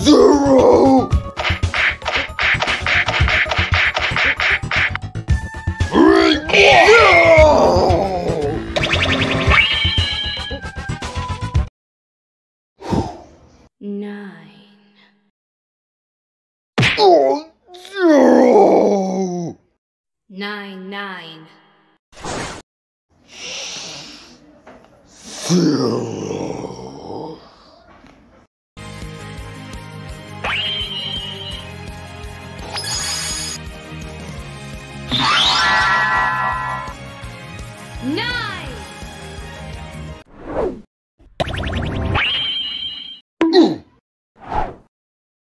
Zero. Nine, Oh, zero. nine, nine, Zero. nine.